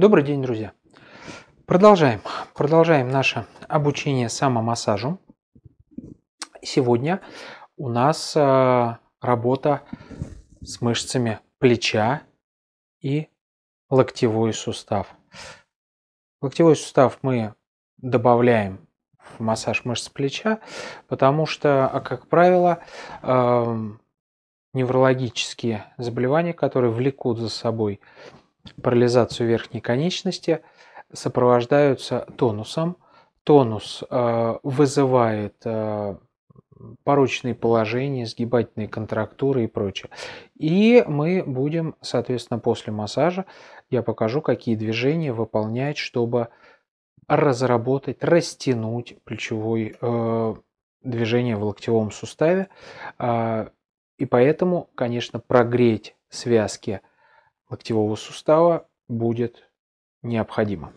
Добрый день, друзья! Продолжаем. Продолжаем наше обучение самомассажу. Сегодня у нас э, работа с мышцами плеча и локтевой сустав. Локтевой сустав мы добавляем в массаж мышц плеча, потому что, а, как правило, эм, неврологические заболевания, которые влекут за собой парализацию верхней конечности, сопровождаются тонусом. Тонус э, вызывает э, порочные положения, сгибательные контрактуры и прочее. И мы будем, соответственно, после массажа, я покажу, какие движения выполнять, чтобы разработать, растянуть плечевое э, движение в локтевом суставе. Э, и поэтому, конечно, прогреть связки локтевого сустава будет необходимо.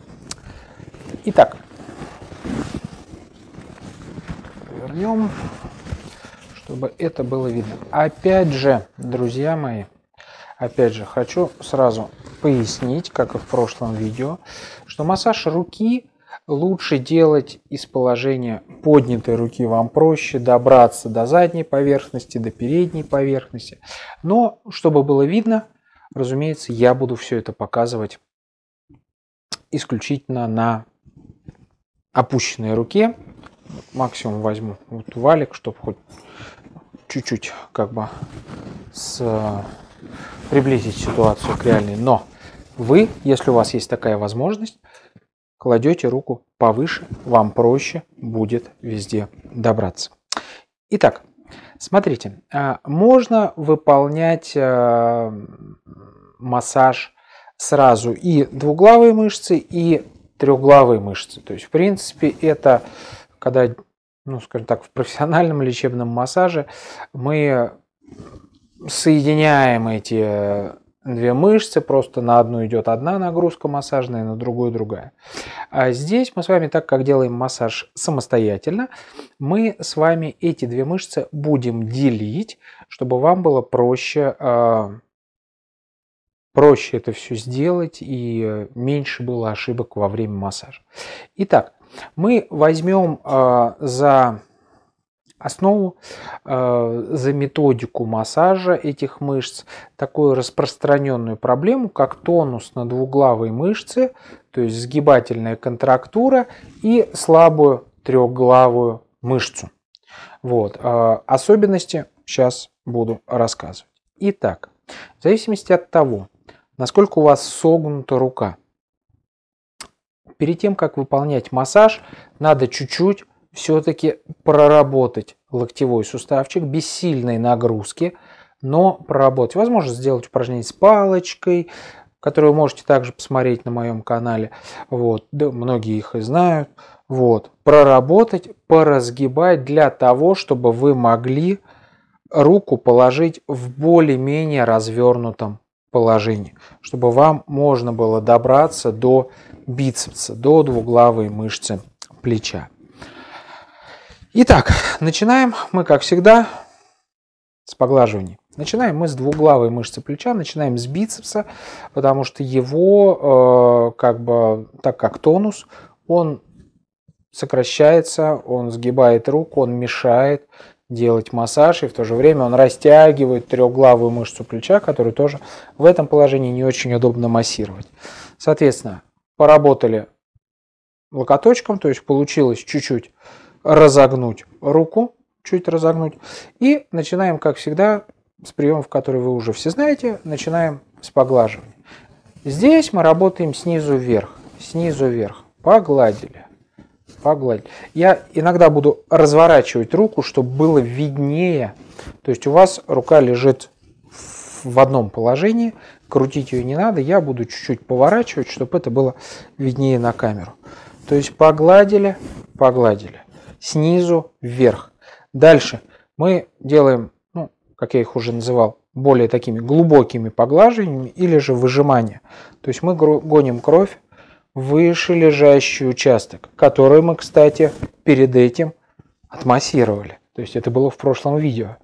Итак, вернем, чтобы это было видно. Опять же, друзья мои, опять же, хочу сразу пояснить, как и в прошлом видео, что массаж руки лучше делать из положения поднятой руки. Вам проще добраться до задней поверхности, до передней поверхности. Но, чтобы было видно, разумеется, я буду все это показывать исключительно на опущенной руке. Максимум возьму вот валик, чтобы хоть чуть-чуть как бы с... приблизить ситуацию к реальной. Но вы, если у вас есть такая возможность, кладете руку повыше, вам проще будет везде добраться. Итак, смотрите, а, можно выполнять а, массаж сразу и двуглавые мышцы, и трехглавые мышцы. То есть, в принципе, это когда, ну, скажем так, в профессиональном лечебном массаже мы соединяем эти две мышцы, просто на одну идет одна нагрузка массажная, на другую другая. А здесь мы с вами, так как делаем массаж самостоятельно, мы с вами эти две мышцы будем делить, чтобы вам было проще, а, проще это все сделать и меньше было ошибок во время массажа. Итак, мы возьмем а, за основу э, за методику массажа этих мышц такую распространенную проблему, как тонус на двуглавой мышце, то есть сгибательная контрактура и слабую трехглавую мышцу. Вот. Э, особенности сейчас буду рассказывать. Итак, в зависимости от того, насколько у вас согнута рука, перед тем, как выполнять массаж, надо чуть-чуть все-таки проработать локтевой суставчик без сильной нагрузки, но проработать. Возможно сделать упражнение с палочкой, которое вы можете также посмотреть на моем канале. Вот, да, многие их и знают. Вот, проработать, поразгибать для того, чтобы вы могли руку положить в более-менее развернутом положении, чтобы вам можно было добраться до бицепса, до двуглавой мышцы плеча. Итак, начинаем мы, как всегда, с поглаживания. Начинаем мы с двуглавой мышцы плеча, начинаем с бицепса, потому что его, э, как бы, так как тонус, он сокращается, он сгибает руку, он мешает делать массаж, и в то же время он растягивает трехглавую мышцу плеча, которую тоже в этом положении не очень удобно массировать. Соответственно, поработали локоточком, то есть получилось чуть-чуть разогнуть руку, чуть разогнуть. И начинаем, как всегда, с приемов, которые вы уже все знаете, начинаем с поглаживания. Здесь мы работаем снизу вверх, снизу вверх. Погладили, погладили. Я иногда буду разворачивать руку, чтобы было виднее. То есть у вас рука лежит в одном положении, крутить ее не надо, я буду чуть-чуть поворачивать, чтобы это было виднее на камеру. То есть погладили, погладили снизу вверх. Дальше мы делаем, ну, как я их уже называл, более такими глубокими поглаживаниями или же выжимание. То есть мы гоним кровь выше лежащий участок, который мы, кстати, перед этим отмассировали. То есть это было в прошлом видео.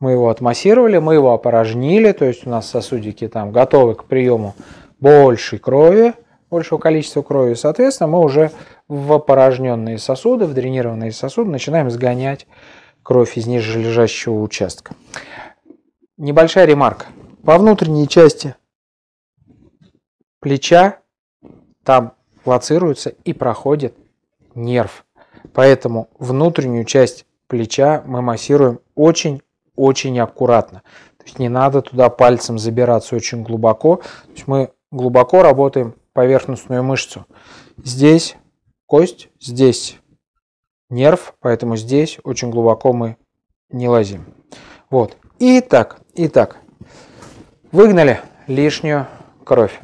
Мы его отмассировали, мы его опорожнили, то есть у нас сосудики там готовы к приему большей крови, большего количества крови. Соответственно, мы уже в опорожненные сосуды, в дренированные сосуды начинаем сгонять кровь из ниже лежащего участка. Небольшая ремарка. По внутренней части плеча там лоцируется и проходит нерв. Поэтому внутреннюю часть плеча мы массируем очень-очень аккуратно. То есть не надо туда пальцем забираться очень глубоко. То есть мы глубоко работаем поверхностную мышцу. Здесь кость, здесь нерв, поэтому здесь очень глубоко мы не лазим. Вот. Итак, итак, выгнали лишнюю кровь.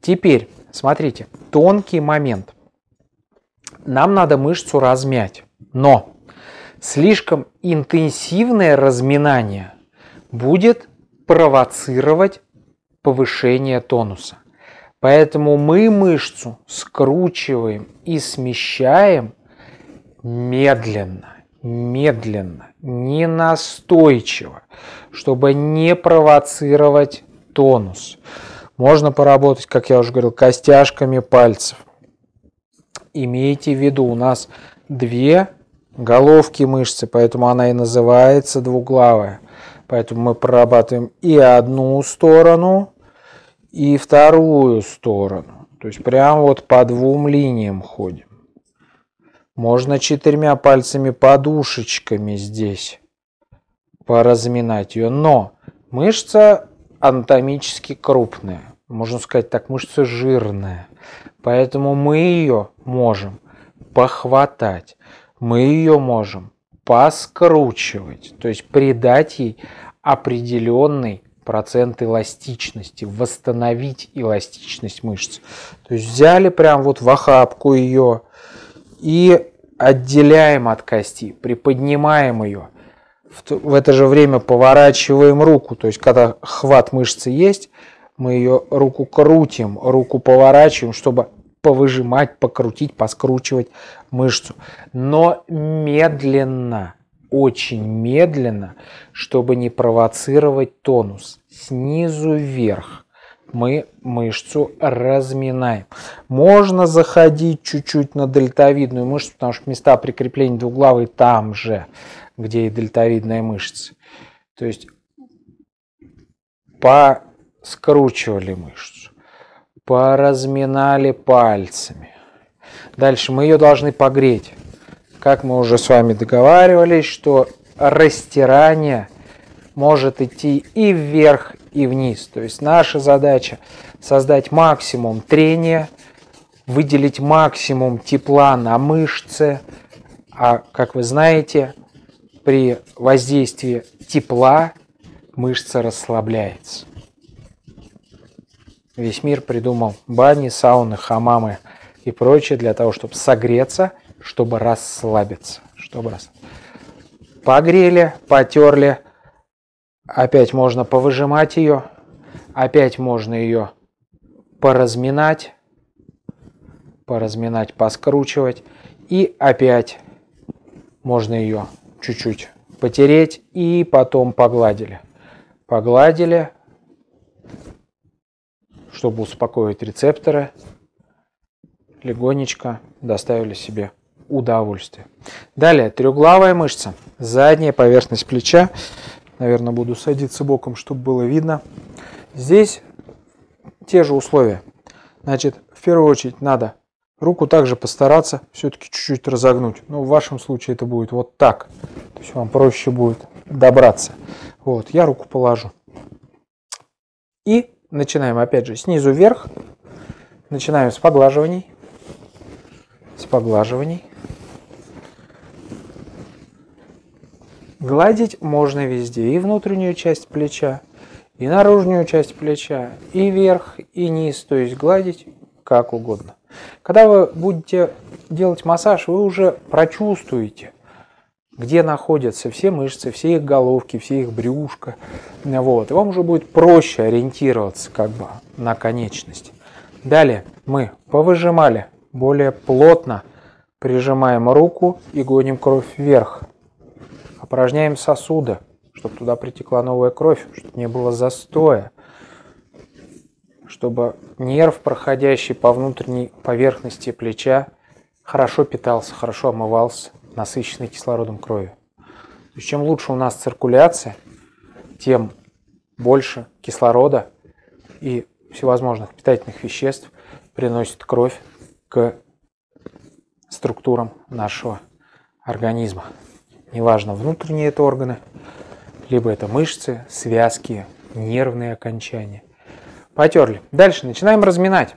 Теперь, смотрите, тонкий момент. Нам надо мышцу размять, но слишком интенсивное разминание будет провоцировать повышение тонуса. Поэтому мы мышцу скручиваем и смещаем медленно, медленно, не настойчиво, чтобы не провоцировать тонус. Можно поработать, как я уже говорил, костяшками пальцев. Имейте в виду, у нас две головки мышцы, поэтому она и называется двуглавая. Поэтому мы прорабатываем и одну сторону, и вторую сторону. То есть прям вот по двум линиям ходим. Можно четырьмя пальцами подушечками здесь поразминать ее. Но мышца анатомически крупная. Можно сказать так, мышца жирная. Поэтому мы ее можем похватать. Мы ее можем поскручивать. То есть придать ей определенный процент эластичности, восстановить эластичность мышц. То есть взяли прям вот в охапку ее и отделяем от кости, приподнимаем ее. В это же время поворачиваем руку, то есть когда хват мышцы есть, мы ее руку крутим, руку поворачиваем, чтобы повыжимать, покрутить, поскручивать мышцу. Но медленно, очень медленно, чтобы не провоцировать тонус. Снизу вверх мы мышцу разминаем. Можно заходить чуть-чуть на дельтовидную мышцу, потому что места прикрепления двуглавой там же, где и дельтовидная мышца. То есть поскручивали мышцу, поразминали пальцами. Дальше мы ее должны погреть. Как мы уже с вами договаривались, что растирание может идти и вверх, и вниз. То есть наша задача создать максимум трения, выделить максимум тепла на мышцы. А как вы знаете, при воздействии тепла мышца расслабляется. Весь мир придумал бани, сауны, хамамы и прочее для того, чтобы согреться чтобы расслабиться. Чтобы рас... Погрели, потерли. Опять можно повыжимать ее. Опять можно ее поразминать. Поразминать, поскручивать. И опять можно ее чуть-чуть потереть и потом погладили. Погладили, чтобы успокоить рецепторы. Легонечко доставили себе удовольствие. Далее, трехглавая мышца, задняя поверхность плеча. Наверное, буду садиться боком, чтобы было видно. Здесь те же условия. Значит, в первую очередь надо руку также постараться все-таки чуть-чуть разогнуть. Но в вашем случае это будет вот так. То есть вам проще будет добраться. Вот, я руку положу. И начинаем опять же снизу вверх. Начинаем с поглаживаний. С поглаживаний. Гладить можно везде, и внутреннюю часть плеча, и наружную часть плеча, и верх, и низ, то есть гладить как угодно. Когда вы будете делать массаж, вы уже прочувствуете, где находятся все мышцы, все их головки, все их брюшко. Вот. И вам уже будет проще ориентироваться как бы на конечность. Далее мы повыжимали более плотно, прижимаем руку и гоним кровь вверх. Опорожняем сосуды, чтобы туда притекла новая кровь, чтобы не было застоя, чтобы нерв, проходящий по внутренней поверхности плеча, хорошо питался, хорошо омывался, насыщенной кислородом крови. То есть, чем лучше у нас циркуляция, тем больше кислорода и всевозможных питательных веществ приносит кровь к структурам нашего организма. Неважно, внутренние это органы, либо это мышцы, связки, нервные окончания. Потерли. Дальше начинаем разминать.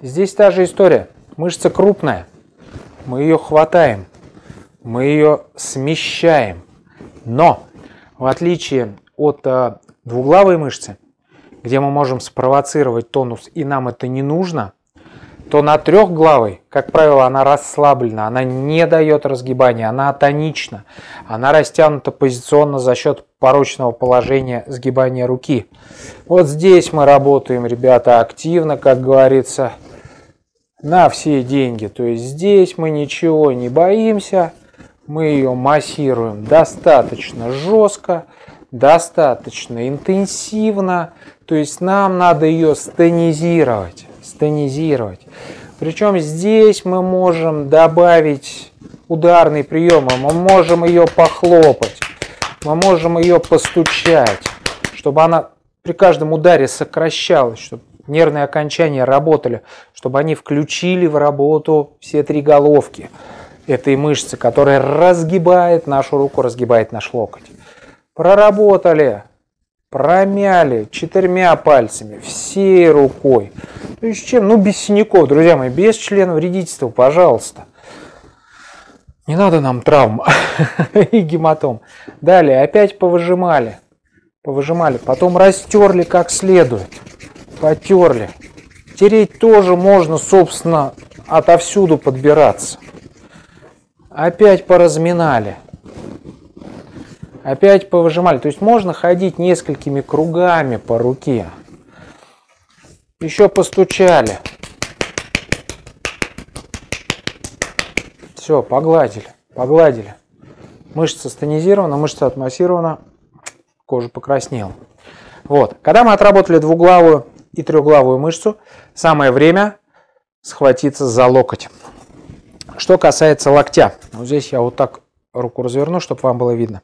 Здесь та же история. Мышца крупная. Мы ее хватаем. Мы ее смещаем. Но, в отличие от э, двуглавой мышцы, где мы можем спровоцировать тонус, и нам это не нужно, то на трехглавой, как правило, она расслаблена, она не дает разгибания, она тонична, она растянута позиционно за счет порочного положения сгибания руки. Вот здесь мы работаем, ребята, активно, как говорится, на все деньги. То есть здесь мы ничего не боимся, мы ее массируем достаточно жестко, достаточно интенсивно, то есть нам надо ее стонизировать, стонизировать. Причем здесь мы можем добавить ударный прием, мы можем ее похлопать, мы можем ее постучать, чтобы она при каждом ударе сокращалась, чтобы нервные окончания работали, чтобы они включили в работу все три головки этой мышцы, которая разгибает нашу руку, разгибает наш локоть. Проработали, промяли четырьмя пальцами, всей рукой. То есть чем? Ну, без синяков, друзья мои, без члена вредительства, пожалуйста. Не надо нам травм и гематом. Далее опять повыжимали. Повыжимали. Потом растерли как следует. Потерли. Тереть тоже можно, собственно, отовсюду подбираться. Опять поразминали. Опять повыжимали. То есть можно ходить несколькими кругами по руке. Еще постучали. Все, погладили, погладили. Мышца стонизирована, мышца отмассирована, кожа покраснела. Вот. Когда мы отработали двуглавую и трехглавую мышцу, самое время схватиться за локоть. Что касается локтя, вот здесь я вот так руку разверну, чтобы вам было видно,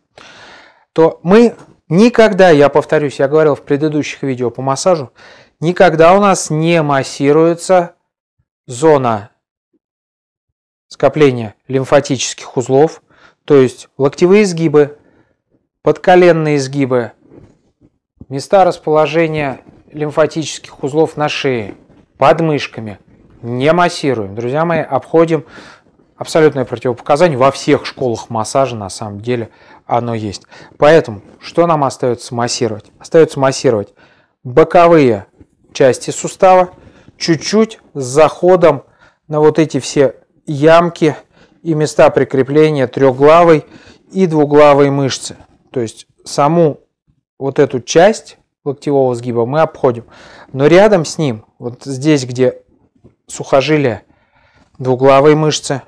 то мы никогда, я повторюсь, я говорил в предыдущих видео по массажу, никогда у нас не массируется зона скопления лимфатических узлов, то есть локтевые изгибы, подколенные изгибы, места расположения лимфатических узлов на шее, под мышками. Не массируем. Друзья мои, обходим абсолютное противопоказание. Во всех школах массажа на самом деле оно есть. Поэтому что нам остается массировать? Остается массировать боковые части сустава, чуть-чуть с заходом на вот эти все ямки и места прикрепления трехглавой и двуглавой мышцы. То есть саму вот эту часть локтевого сгиба мы обходим. Но рядом с ним, вот здесь, где сухожилие двуглавой мышцы,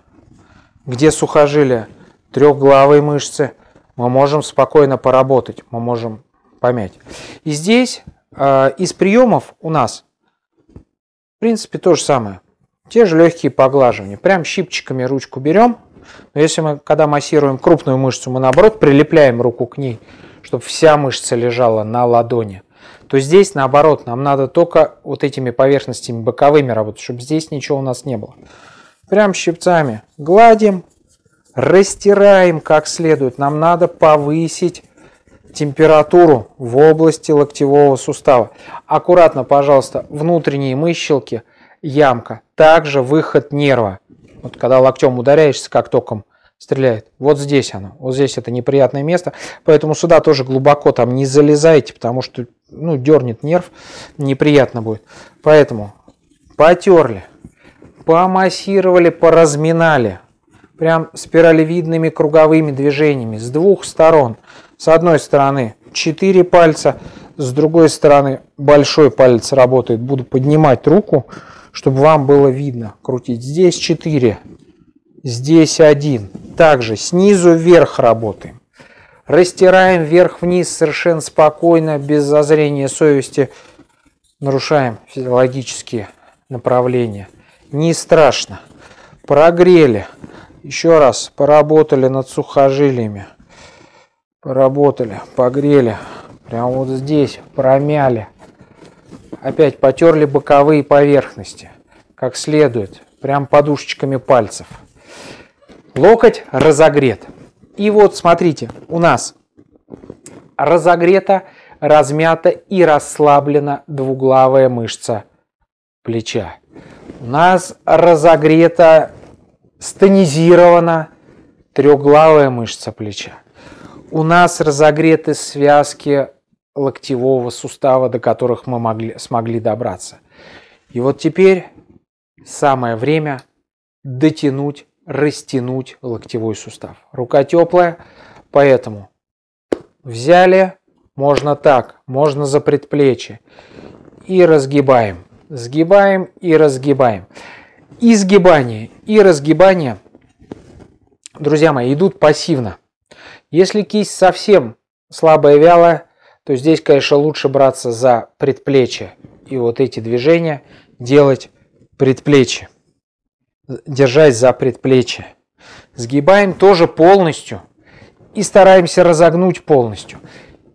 где сухожилие трехглавой мышцы, мы можем спокойно поработать, мы можем помять. И здесь э, из приемов у нас, в принципе, то же самое. Те же легкие поглаживания. Прям щипчиками ручку берем. Но если мы, когда массируем крупную мышцу, мы наоборот прилепляем руку к ней, чтобы вся мышца лежала на ладони, то здесь наоборот, нам надо только вот этими поверхностями боковыми работать, чтобы здесь ничего у нас не было. Прям щипцами гладим, растираем как следует. Нам надо повысить температуру в области локтевого сустава. Аккуратно, пожалуйста, внутренние мыщелки – ямка. Также выход нерва. Вот когда локтем ударяешься, как током стреляет. Вот здесь оно. Вот здесь это неприятное место. Поэтому сюда тоже глубоко там не залезайте, потому что ну, дернет нерв, неприятно будет. Поэтому потерли, помассировали, поразминали. Прям спиралевидными круговыми движениями с двух сторон. С одной стороны 4 пальца, с другой стороны большой палец работает. Буду поднимать руку, чтобы вам было видно. Крутить. Здесь 4, здесь 1. Также снизу вверх работаем. Растираем вверх-вниз совершенно спокойно, без зазрения совести. нарушаем физиологические направления. Не страшно. Прогрели. Еще раз поработали над сухожилиями. Поработали, погрели. Прямо вот здесь промяли. Опять потерли боковые поверхности. Как следует. Прям подушечками пальцев. Локоть разогрет. И вот смотрите, у нас разогрета, размята и расслаблена двуглавая мышца плеча. У нас разогрета, стонизирована трехглавая мышца плеча. У нас разогреты связки локтевого сустава, до которых мы могли, смогли добраться. И вот теперь самое время дотянуть, растянуть локтевой сустав. Рука теплая, поэтому взяли, можно так, можно за предплечье и разгибаем. Сгибаем и разгибаем. Изгибание и разгибание, друзья мои, идут пассивно. Если кисть совсем слабая, вялая, то здесь, конечно, лучше браться за предплечье и вот эти движения делать предплечье, держась за предплечье. Сгибаем тоже полностью и стараемся разогнуть полностью.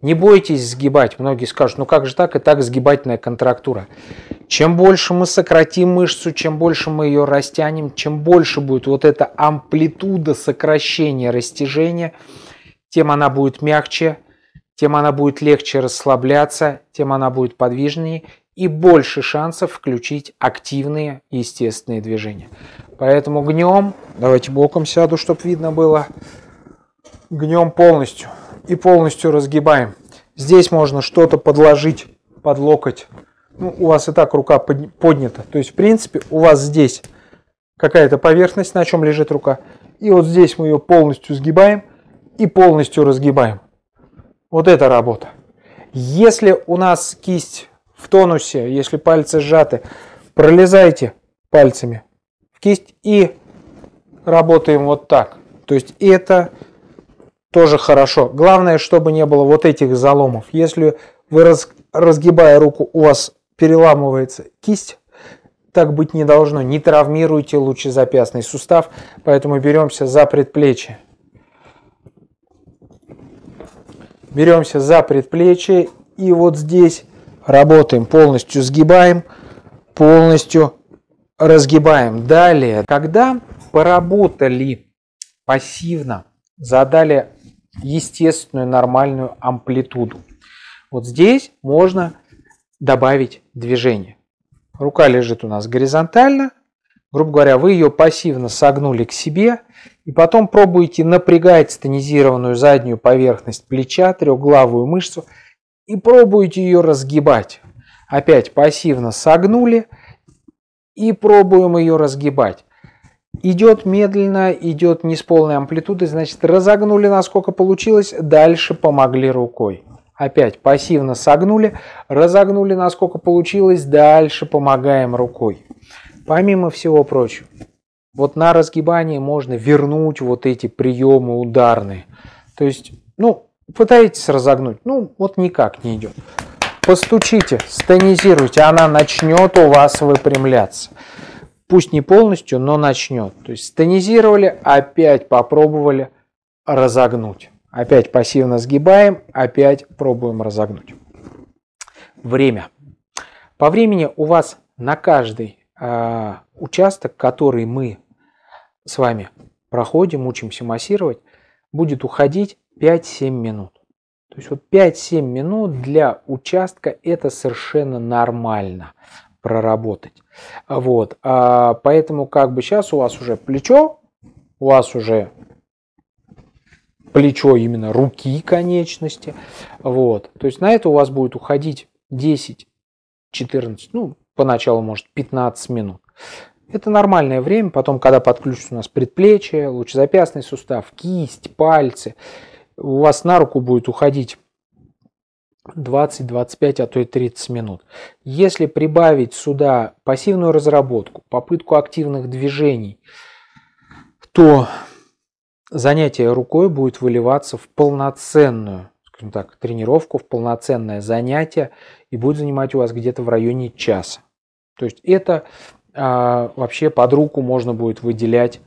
Не бойтесь сгибать. Многие скажут, ну как же так и так сгибательная контрактура. Чем больше мы сократим мышцу, чем больше мы ее растянем, чем больше будет вот эта амплитуда сокращения, растяжения, тем она будет мягче, тем она будет легче расслабляться, тем она будет подвижнее и больше шансов включить активные естественные движения. Поэтому гнем, давайте боком сяду, чтобы видно было, гнем полностью и полностью разгибаем. Здесь можно что-то подложить под локоть. Ну, у вас и так рука поднята. То есть, в принципе, у вас здесь какая-то поверхность, на чем лежит рука. И вот здесь мы ее полностью сгибаем и полностью разгибаем. Вот это работа. Если у нас кисть в тонусе, если пальцы сжаты, пролезайте пальцами в кисть и работаем вот так. То есть это тоже хорошо. Главное, чтобы не было вот этих заломов. Если вы раз, разгибая руку, у вас переламывается кисть, так быть не должно. Не травмируйте лучезапястный сустав, поэтому беремся за предплечье. беремся за предплечье и вот здесь работаем, полностью сгибаем, полностью разгибаем. Далее, когда поработали пассивно, задали естественную нормальную амплитуду, вот здесь можно добавить движение. Рука лежит у нас горизонтально, грубо говоря, вы ее пассивно согнули к себе и потом пробуете напрягать стонизированную заднюю поверхность плеча, трехглавую мышцу и пробуете ее разгибать. Опять пассивно согнули и пробуем ее разгибать. Идет медленно, идет не с полной амплитудой, значит разогнули насколько получилось, дальше помогли рукой. Опять пассивно согнули, разогнули насколько получилось, дальше помогаем рукой. Помимо всего прочего, вот на разгибании можно вернуть вот эти приемы ударные. То есть, ну, пытаетесь разогнуть, ну, вот никак не идет. Постучите, стонизируйте, она начнет у вас выпрямляться. Пусть не полностью, но начнет. То есть стонизировали, опять попробовали разогнуть. Опять пассивно сгибаем, опять пробуем разогнуть. Время. По времени у вас на каждый э, участок, который мы с вами проходим, учимся массировать, будет уходить 5-7 минут. То есть вот 5-7 минут для участка это совершенно нормально проработать. Вот. А, поэтому как бы сейчас у вас уже плечо, у вас уже плечо именно руки конечности. Вот. То есть на это у вас будет уходить 10, 14, ну, поначалу может 15 минут. Это нормальное время, потом, когда подключится у нас предплечье, лучезапястный сустав, кисть, пальцы, у вас на руку будет уходить 20, 25, а то и 30 минут. Если прибавить сюда пассивную разработку, попытку активных движений, то занятие рукой будет выливаться в полноценную скажем так, тренировку, в полноценное занятие и будет занимать у вас где-то в районе часа. То есть это а, вообще под руку можно будет выделять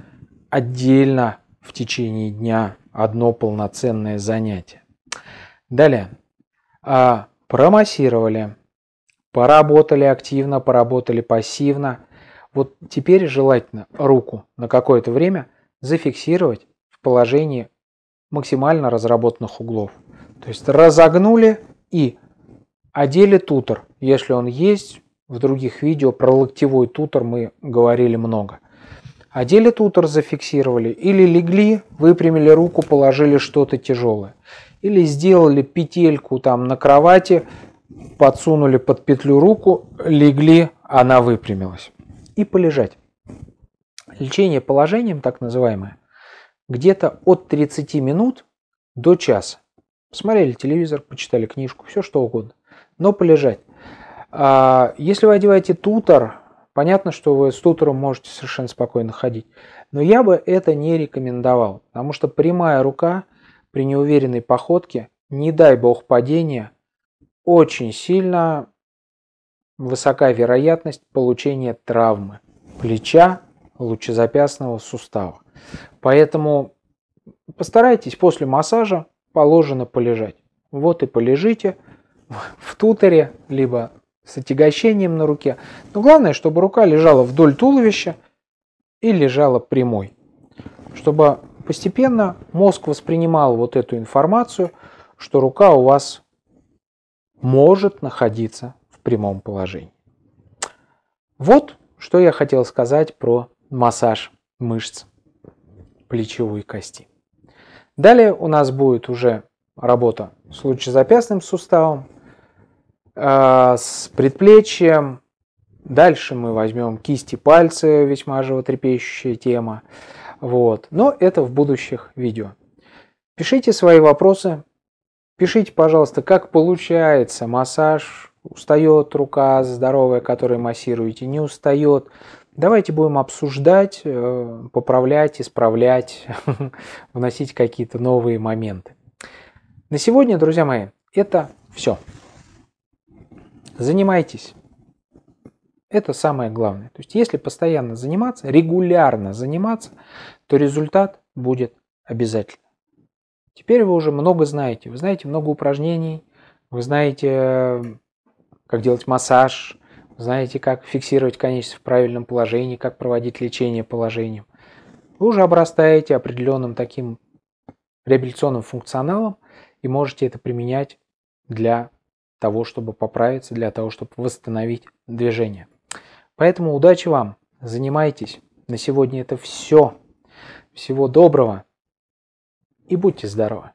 отдельно в течение дня одно полноценное занятие. Далее. А, промассировали, поработали активно, поработали пассивно. Вот теперь желательно руку на какое-то время зафиксировать в положении максимально разработанных углов. То есть разогнули и одели тутор. Если он есть, в других видео про локтевой тутор мы говорили много. Одели тутор, зафиксировали. Или легли, выпрямили руку, положили что-то тяжелое. Или сделали петельку там на кровати, подсунули под петлю руку, легли, она выпрямилась. И полежать. Лечение положением, так называемое, где-то от 30 минут до часа. Посмотрели телевизор, почитали книжку, все что угодно. Но полежать. А, если вы одеваете тутор, понятно, что вы с тутором можете совершенно спокойно ходить. Но я бы это не рекомендовал, потому что прямая рука при неуверенной походке, не дай бог падения, очень сильно высока вероятность получения травмы плеча, лучезапястного сустава. Поэтому постарайтесь после массажа положено полежать. Вот и полежите в туторе, либо с отягощением на руке. Но главное, чтобы рука лежала вдоль туловища и лежала прямой. Чтобы постепенно мозг воспринимал вот эту информацию, что рука у вас может находиться в прямом положении. Вот что я хотел сказать про массаж мышц плечевой кости. Далее у нас будет уже работа с лучезапястным суставом, э, с предплечьем. Дальше мы возьмем кисти пальцы, весьма животрепещущая тема. Вот. Но это в будущих видео. Пишите свои вопросы. Пишите, пожалуйста, как получается массаж. Устает рука здоровая, которой массируете, не устает. Давайте будем обсуждать, э, поправлять, исправлять, вносить какие-то новые моменты. На сегодня, друзья мои, это все. Занимайтесь. Это самое главное. То есть, если постоянно заниматься, регулярно заниматься, то результат будет обязательно. Теперь вы уже много знаете. Вы знаете много упражнений, вы знаете, как делать массаж, знаете, как фиксировать конечность в правильном положении, как проводить лечение положением. Вы уже обрастаете определенным таким реабилитационным функционалом и можете это применять для того, чтобы поправиться, для того, чтобы восстановить движение. Поэтому удачи вам, занимайтесь. На сегодня это все. Всего доброго и будьте здоровы.